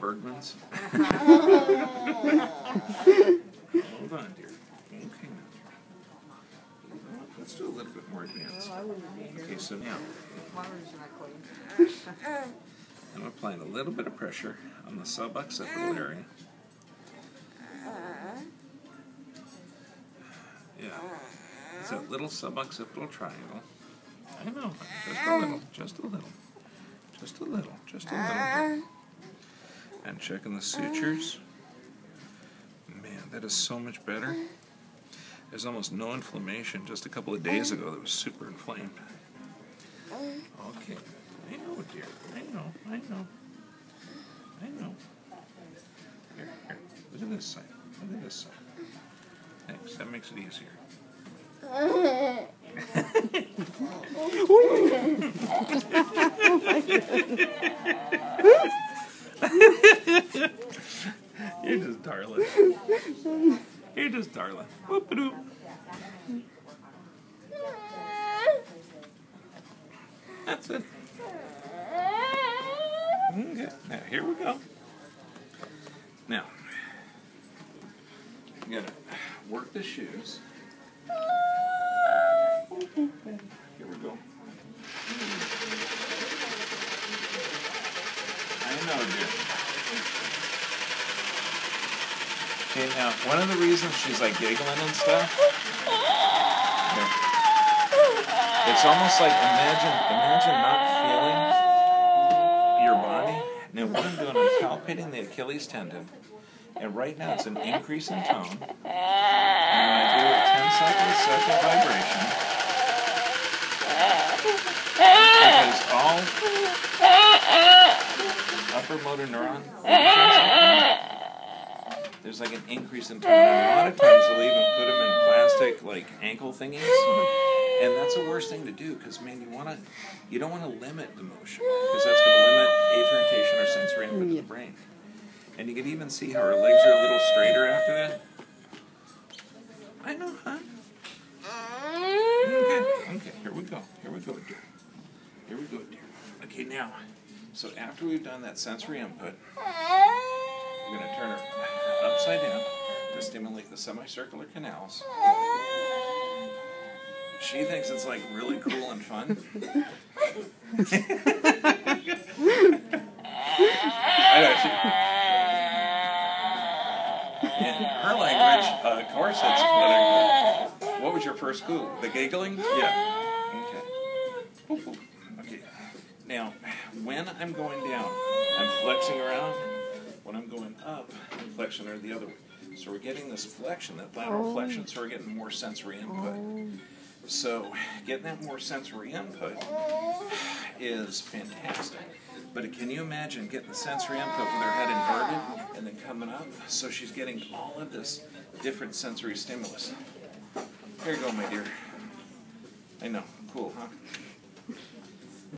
Bergmans. Hold on, dear. Okay. Let's do a little bit more advanced. Okay, so now I'm applying a little bit of pressure on the suboccipital area. Yeah. It's that little suboccipital triangle. I know. Just a little. Just a little. Just a little. Just a little. And checking the sutures. Man, that is so much better. There's almost no inflammation. Just a couple of days ago, that was super inflamed. Okay. I know, dear. I know. I know. I know. Here, here. Look at this side. Look at this side. Thanks. That makes it easier. Oh You're You're just darling. Whoop-a-doop. That's it. Okay, now here we go. Now, you gotta work the shoes. Here we go. I know, dude. Okay, now, one of the reasons she's like giggling and stuff, here. it's almost like imagine, imagine not feeling your body. Now, what I'm doing, I'm palpating the Achilles tendon, and right now it's an increase in tone. And I do a 10 second second vibration, because all upper motor neuron there's like an increase in tone. And a lot of times they'll even put them in plastic like ankle thingies, and that's the worst thing to do because man, you want to, you don't want to limit the motion because that's going to limit afferentation or sensory input to the brain. And you can even see how her legs are a little straighter after that. I know, huh? Okay, okay, here we go. Here we go, dear. Here we go, dear. Okay, now, so after we've done that sensory input, we're going to turn her upside down to stimulate the semicircular canals. She thinks it's like really cool and fun. I know, she, in her language, uh, of course, it's what, what was your first clue? The giggling? Yeah. Okay. Okay. Now, when I'm going down, I'm flexing around. When I'm going up, I'm or the other way. So we're getting this flexion, that lateral oh. flexion, so we're getting more sensory input. Oh. So getting that more sensory input is fantastic. But can you imagine getting the sensory input with her head inverted and then coming up? So she's getting all of this different sensory stimulus. Here you go, my dear. I know. Cool, huh?